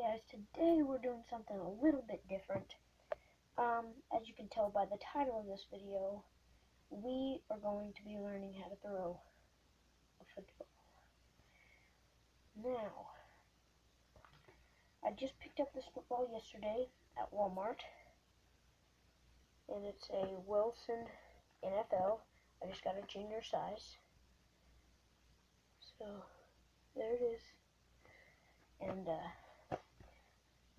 guys, today we're doing something a little bit different. Um, as you can tell by the title of this video, we are going to be learning how to throw a football. Now, I just picked up this football yesterday at Walmart, and it's a Wilson NFL. I just got a junior size. So, there it is. And, uh,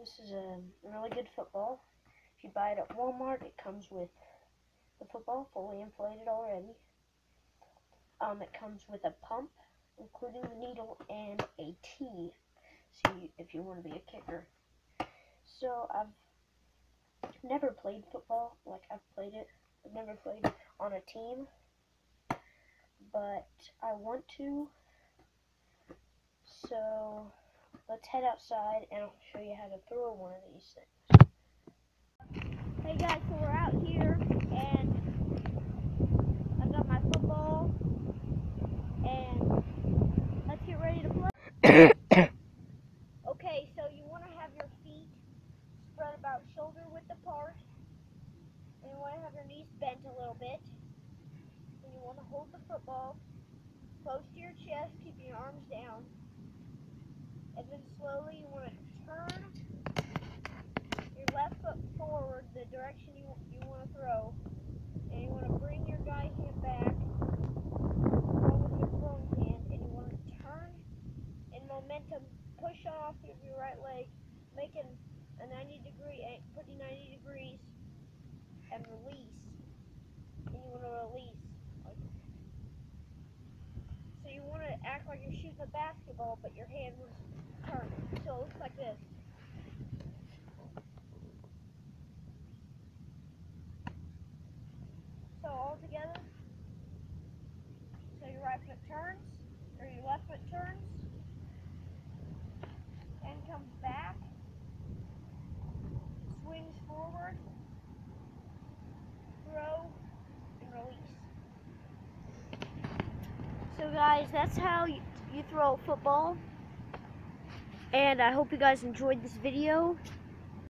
this is a really good football. If you buy it at Walmart, it comes with the football fully inflated already. Um, it comes with a pump, including the needle, and a tee, so you, if you want to be a kicker. So, I've never played football, like I've played it. I've never played on a team, but I want to. So, let's head outside and I'll show you how to throw one of these things. Hey guys, so we're out here and I got my football and let's get ready to play. okay, so you want to have your feet spread about shoulder width apart and you want to have your knees bent a little bit and you want to hold the football close to your chest, keeping your arms down and then slowly you want to turn your left foot forward the direction you, you want to throw. And you want to bring your guy hand back along with your throwing hand. And you want to turn in momentum, push off of your right leg, making a 90 degree, pretty 90 degrees, and release. And you want to release. Like, so you want to act like you're shooting a basketball, but your hand was turned. So it looks like this. So all together. So your right foot turns, or your left foot turns, and comes back, swings forward, throw, and release. So guys, that's how you, you throw a football. And I hope you guys enjoyed this video.